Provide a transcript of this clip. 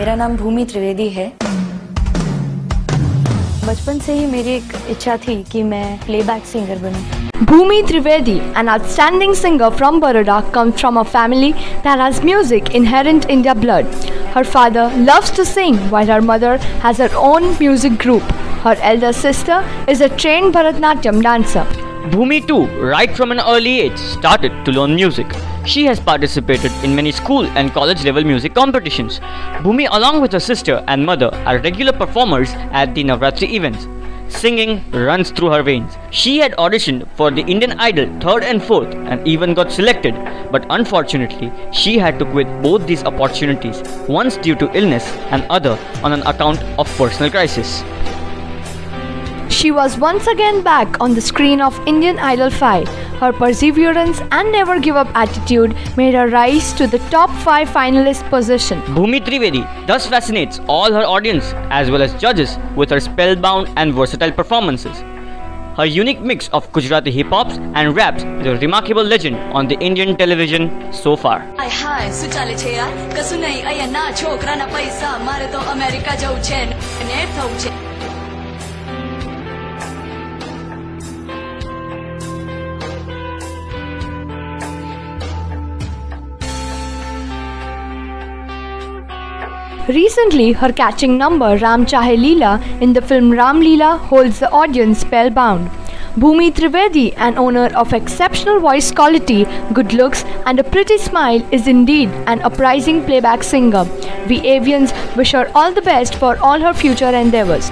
मेरा नाम भूमि त्रिवेदी है बचपन से ही मेरी एक इच्छा थी कि मैं प्लेबैक सिंगर बनूं Bhumi Trivedi, an outstanding singer from Baroda, comes from a family that has music inherent in their blood. Her father loves to sing while her mother has her own music group. Her elder sister is a trained Bharatnatyam dancer. Bhoomi too, right from an early age, started to learn music. She has participated in many school and college level music competitions. Bhoomi, along with her sister and mother, are regular performers at the Navratri events. Singing runs through her veins. She had auditioned for the Indian Idol 3rd and 4th and even got selected, but unfortunately, she had to quit both these opportunities, once due to illness and other on an account of personal crisis. She was once again back on the screen of Indian Idol 5. Her perseverance and never give up attitude made her rise to the top 5 finalist position. Bhoomi Trivedi thus fascinates all her audience as well as judges with her spellbound and versatile performances. Her unique mix of Gujarati hip hops and raps is a remarkable legend on the Indian television so far. Recently, her catching number Ram Chahe Leela in the film Ram Leela holds the audience spellbound. Bhoomi Trivedi, an owner of exceptional voice quality, good looks, and a pretty smile, is indeed an uprising playback singer. We avians wish her all the best for all her future endeavors.